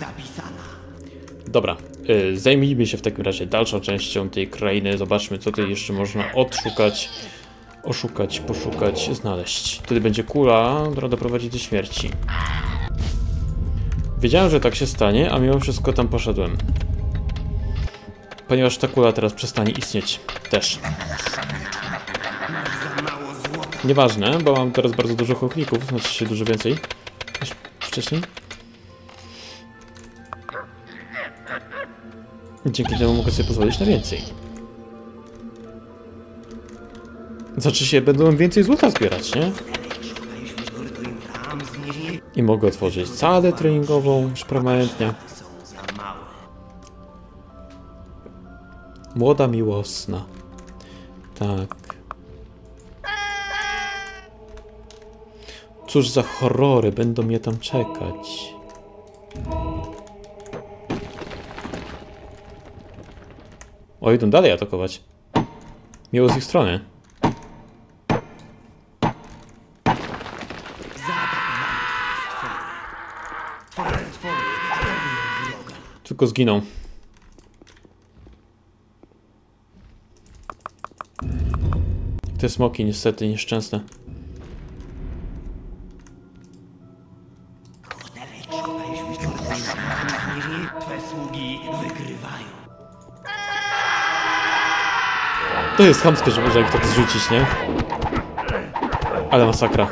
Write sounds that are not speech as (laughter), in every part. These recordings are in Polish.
zapisana. Dobra, y, zajmijmy się w takim razie dalszą częścią tej krainy. Zobaczmy, co tu jeszcze można odszukać, oszukać, poszukać, znaleźć. Wtedy będzie kula, która doprowadzi do śmierci. Wiedziałem, że tak się stanie, a mimo wszystko tam poszedłem. Ponieważ ta kula teraz przestanie istnieć. Też. Nieważne, bo mam teraz bardzo dużo ochotników, znaczy się dużo więcej niż wcześniej. Dzięki temu mogę sobie pozwolić na więcej. Znaczy się, będą więcej złota zbierać, nie? I mogę otworzyć salę treningową już permanentnie. Młoda miłosna. Tak. Cóż za horrory będą mnie tam czekać. O, idą dalej atakować. Miło z ich strony. Tylko zginą. Te smoki niestety nieszczęsne. To jest chamskie, że można ich tak zrzucić, nie? Ale masakra.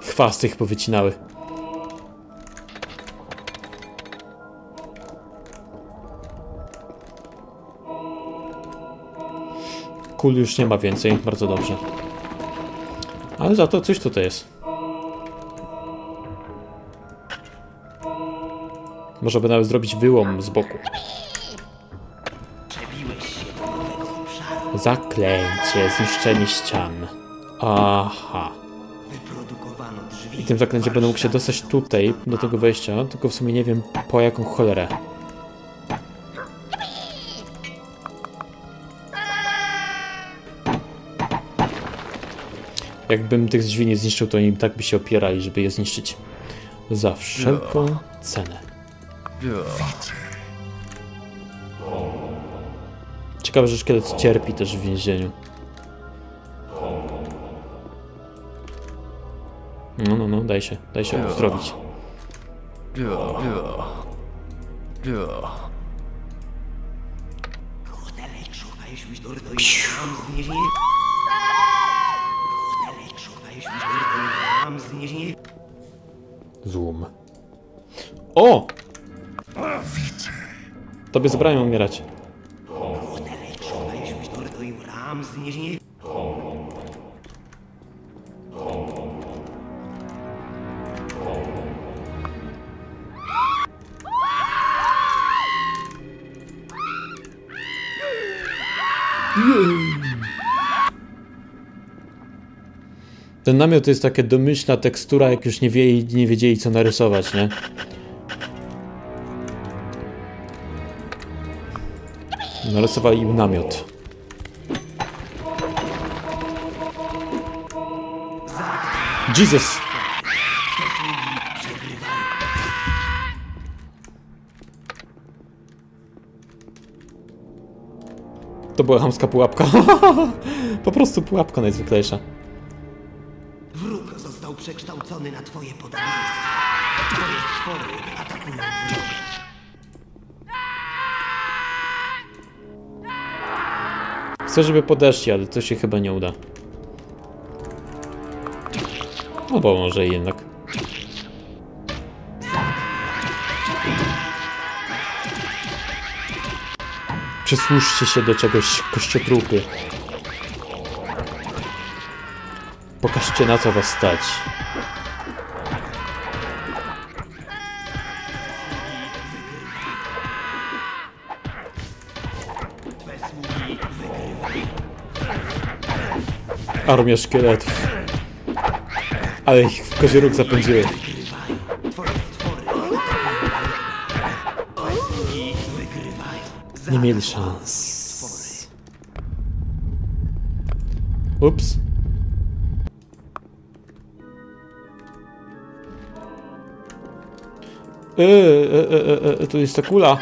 Chwasty ich powycinały. Kul już nie ma więcej, bardzo dobrze. Ale za to coś tutaj jest. Może by nawet zrobić wyłom z boku. Zaklęcie, zniszczenie ścian. Aha. I tym zaklęciem będę mógł się dostać tutaj, do tego wejścia, tylko w sumie nie wiem po jaką cholerę. Jakbym tych drzwi nie zniszczył, to oni tak by się opierali, żeby je zniszczyć. Za wszelką cenę. Ciekawe, że szkielet cierpi też w więzieniu. No, no, no, daj się, daj się uzdrowić. Zoom. O! Tobie zabrałem umierać. Zniesie. Ten namiot to jest taka domyślna tekstura, jak już nie, wie, nie wiedzieli co narysować, nie? Narysowali im namiot. Jesus! To była chamska pułapka. (laughs) po prostu pułapka najzwyklejsza. Wróg został przekształcony na twoje podobieństwo. Twoje stwory atakują wroga. Chcę, żeby podeszli, ale to się chyba nie uda. No bo może jednak. Przysłużcie się do czegoś, kościotrupy. Pokażcie na co was stać. Armia szkieletów. Ale ich w kozie róg zapędziły. Nie mieli szans. Ups. E, e, e, e, tu jest ta kula.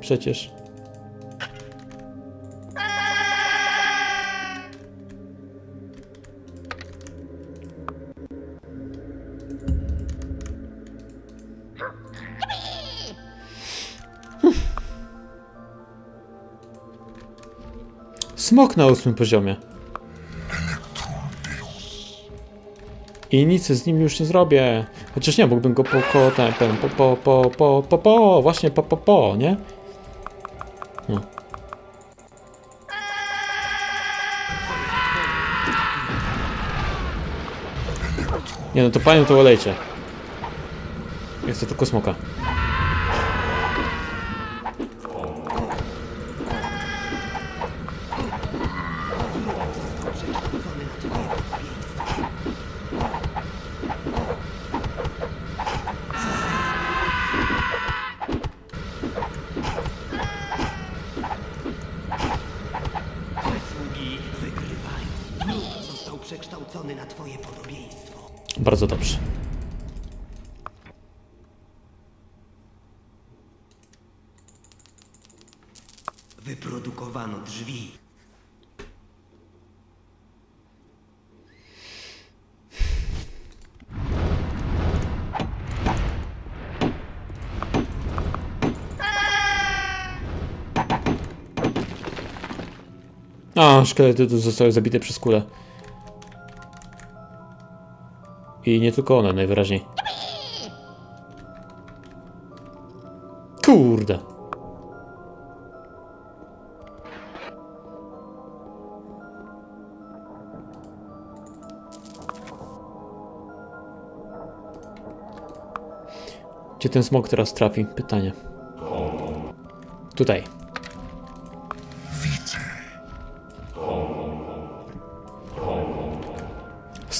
Przecież. Smok na ósmym poziomie. I nic z nim już nie zrobię. Chociaż nie, mógłbym go po, po, po, po, po, po, po, po, właśnie po, po, po, nie? Hmm. Nie no, to panią to olejcie. Ja chcę tylko smoka. Bardzo dobrze. Wyprodukowano drzwi. A, szkielety tu zostały zabite przez kulę. I nie tylko one, najwyraźniej. Kurde. Gdzie ten smok teraz trafi? Pytanie. Tutaj.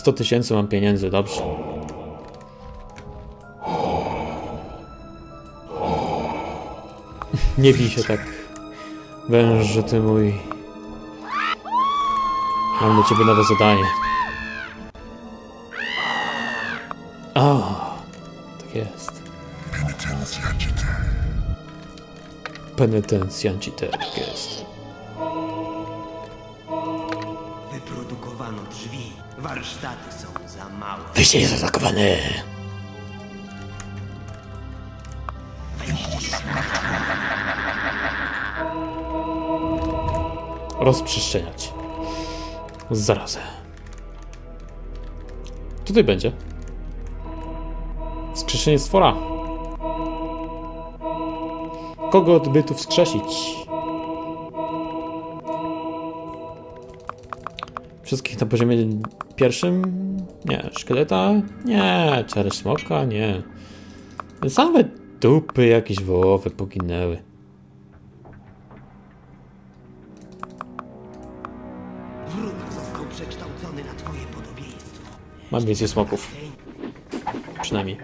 100 tysięcy mam pieniędzy, dobrze. (laughs) Nie bij się tak. Węże ty mój. Mam dla ciebie nowe zadanie. A, tak jest. Penitencjancite, tak jest. Warsztaty są za małe. Wyjście jest zaatakowany! Rozprzestrzeniać. Zarazę. Tutaj będzie. Wskrzeszenie stwora. Kogo od bytu wskrzesić? Wszystkich na poziomie pierwszym? Nie. Szkieleta? Nie. Czary smoka? Nie. Same dupy jakieś wołowe poginęły. Mam więcej smoków. Przynajmniej.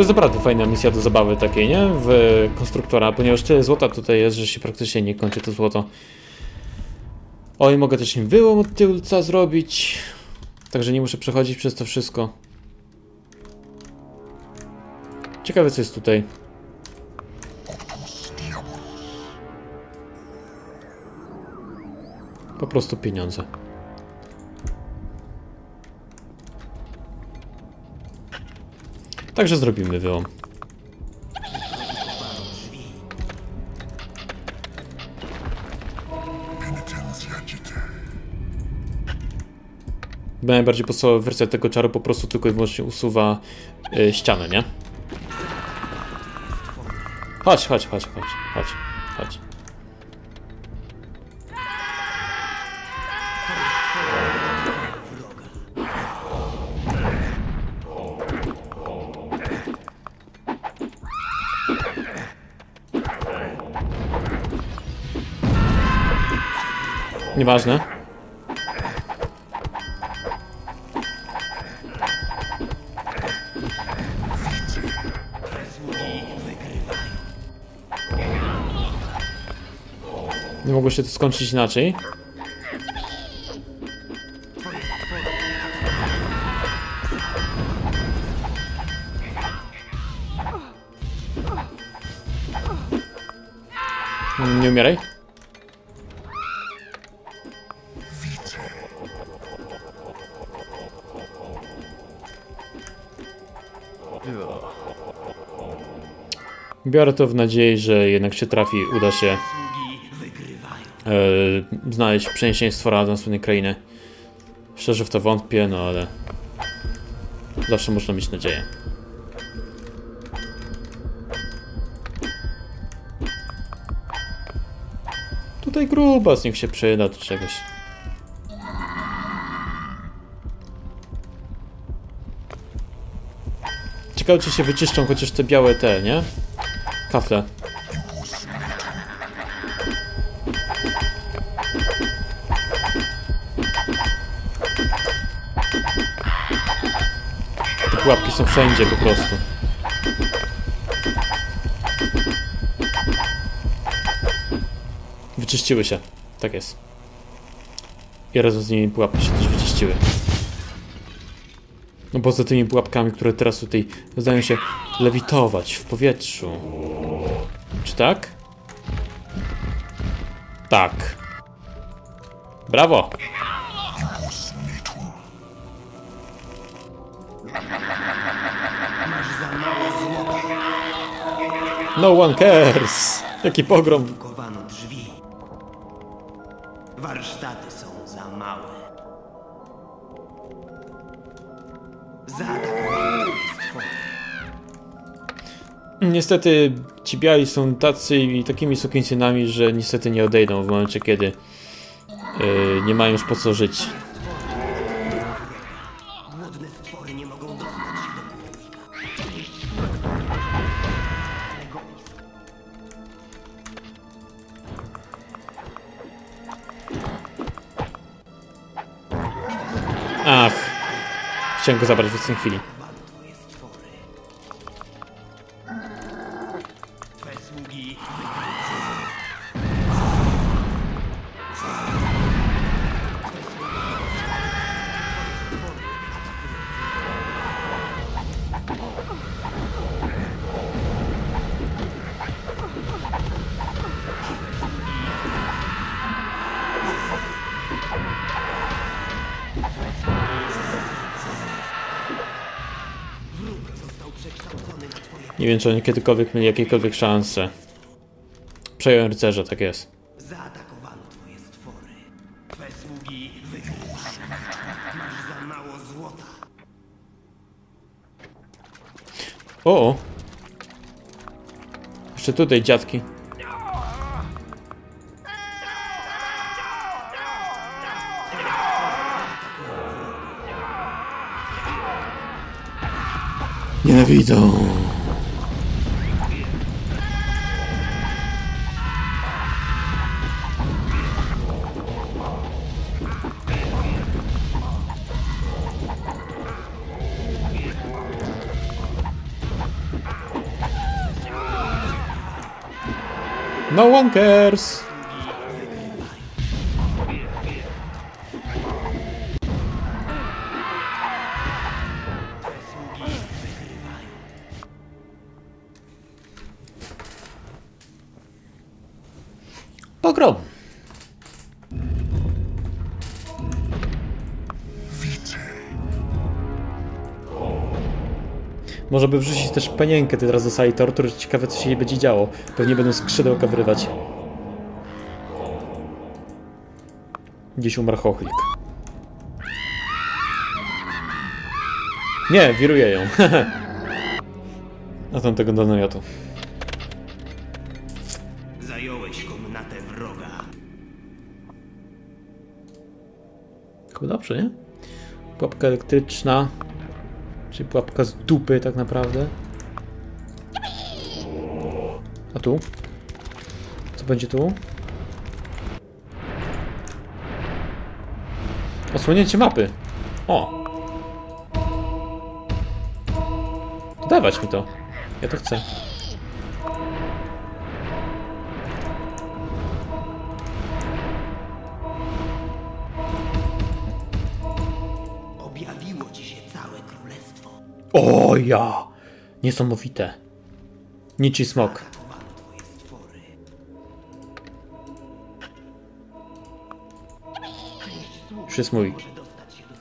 To jest naprawdę fajna misja do zabawy takiej, nie? W konstruktora, ponieważ tyle złota tutaj jest, że się praktycznie nie kończy to złoto. Oj, mogę też im wyłom od tylca zrobić. Także nie muszę przechodzić przez to wszystko. Ciekawe co jest tutaj. Po prostu pieniądze. Także zrobimy wyłom. Najbardziej podstawowa wersja tego czaru po prostu tylko i wyłącznie usuwa y, ścianę, nie? Chodź, chodź, chodź, chodź, chodź, chodź. Nieważne. Nie mogło się to skończyć inaczej. Biorę to w nadziei, że jednak się trafi, uda się e, znaleźć przeniesienie stwora do następnej krainy. Szczerze w to wątpię, no ale zawsze można mieć nadzieję. Tutaj grubas niech się przyda do czegoś. Czy się wyczyszczą chociaż te białe te, nie? Kafle. Te pułapki są wszędzie po prostu. Wyczyściły się. Tak jest. I razem z nimi pułapki się też wyczyściły. No poza tymi pułapkami, które teraz tutaj zdają się lewitować w powietrzu. Czy tak? Tak. Brawo! No one cares! Jaki pogrom! Niestety ci biali są tacy i takimi sukinsynami, że niestety nie odejdą w momencie, kiedy yy, nie mają już po co żyć. Ach. Chciałem go zabrać w ostatniej chwili. Nie wiem, czy oni kiedykolwiek mieli jakiekolwiek szanse. Przejąłem rycerza, tak jest. Zaatakowano twoje stwory. Twe sługi wygrywają. Masz za mało złota. O! o. Jeszcze tutaj dziadki. Nienawidzą. No one cares. Pogrom. Może by wrzucić też panienkę teraz do sali tortur, ciekawe co się jej będzie działo. Pewnie będą skrzydełka wyrywać. Gdzieś umarł chochlik. Nie, wiruje ją. (laughs) A tamtego do namiotu. Zająłeś komnatę wroga. Chyba dobrze, nie? Pułapka elektryczna. Czyli pułapka z dupy tak naprawdę. A tu? Co będzie tu? Osłonięcie mapy. O. Dawać mi to. Ja to chcę. Dostać się do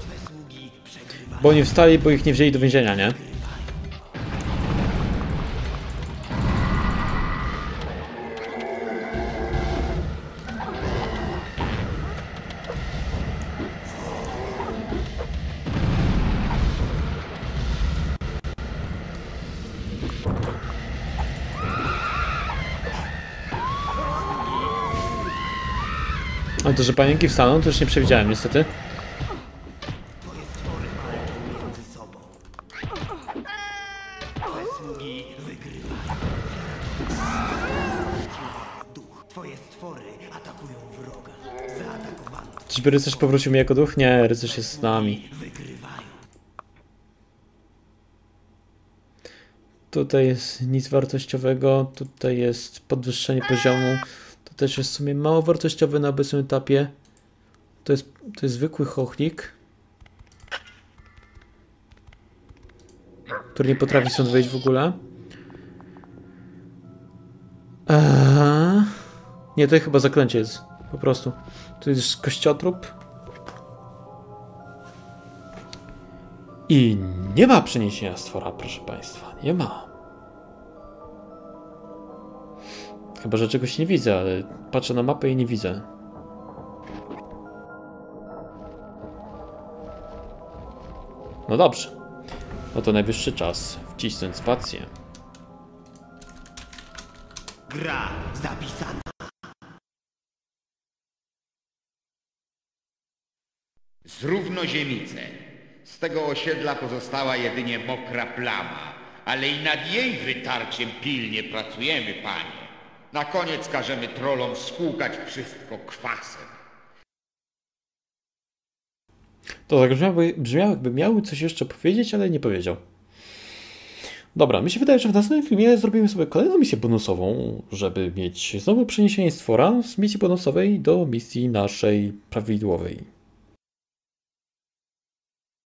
Twe sługi przegrywają. Bo oni wstali, bo ich nie wzięli do więzienia, nie? To, że panienki wstaną, to już nie przewidziałem niestety. Czyżby rycerz powrócił mi jako duch? Nie, rycerz jest z nami. Tutaj jest nic wartościowego, tutaj jest podwyższenie poziomu. To też jest w sumie mało wartościowe na obecnym etapie. To jest, to jest zwykły chochlik, który nie potrafi stąd wejść w ogóle. Nie, to chyba zaklęcie jest. Po prostu. Tu jest kościotrup. I nie ma przeniesienia stwora, proszę Państwa. Nie ma. Chyba, że czegoś nie widzę, ale patrzę na mapę i nie widzę. No dobrze. No to najwyższy czas wcisnąć spację. Gra zapisana. Zrównoziemice. Z tego osiedla pozostała jedynie mokra plama, ale i nad jej wytarciem pilnie pracujemy, panie. Na koniec każemy trolom spłukać wszystko kwasem. To tak brzmiało, brzmiało, jakby miały coś jeszcze powiedzieć, ale nie powiedział. Dobra, mi się wydaje, że w następnym filmie zrobimy sobie kolejną misję bonusową, żeby mieć znowu przeniesienie stwora z misji bonusowej do misji naszej prawidłowej.